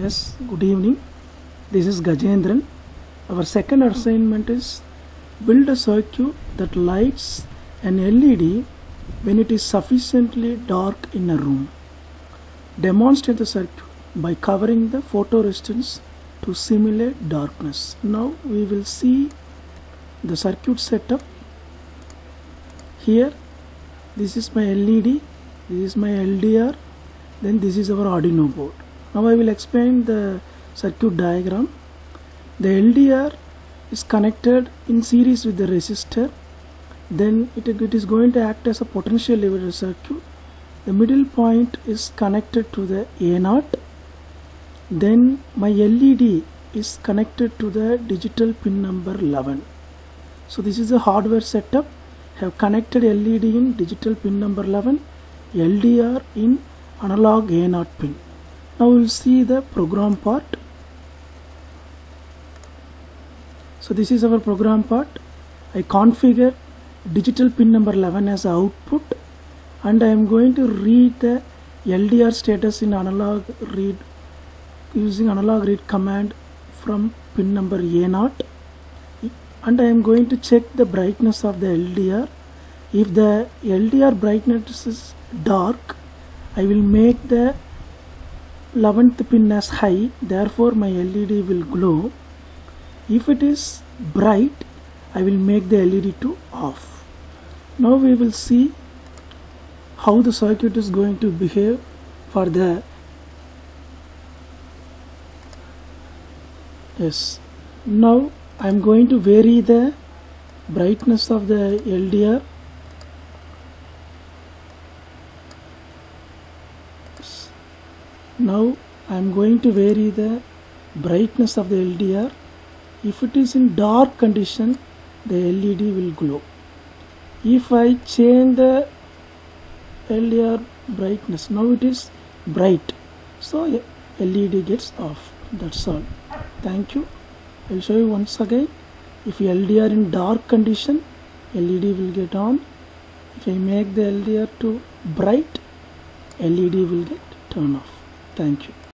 Yes, good evening. This is Gajendran. Our second assignment is build a circuit that lights an LED when it is sufficiently dark in a room. Demonstrate the circuit by covering the photoresistance to simulate darkness. Now we will see the circuit setup. Here, this is my LED, this is my LDR, then this is our Arduino board. Now I will explain the circuit diagram. The LDR is connected in series with the resistor. Then it, it is going to act as a potential divider circuit. The middle point is connected to the A0. Then my LED is connected to the digital pin number 11. So this is the hardware setup. Have connected LED in digital pin number 11, LDR in analog A0 pin. Now we will see the program part. So this is our program part. I configure digital pin number 11 as output and I am going to read the LDR status in analog read using analog read command from pin number A0 and I am going to check the brightness of the LDR. If the LDR brightness is dark, I will make the 11th pin as high, therefore my LED will glow. If it is bright, I will make the LED to off. Now we will see how the circuit is going to behave for the yes now I am going to vary the brightness of the LDR now I am going to vary the brightness of the LDR if it is in dark condition the LED will glow. If I change the LDR brightness now it is bright. So LED gets off. That's all. Thank you. I'll show you once again. If LDR in dark condition LED will get on. If I make the LDR to bright LED will get turn off thank you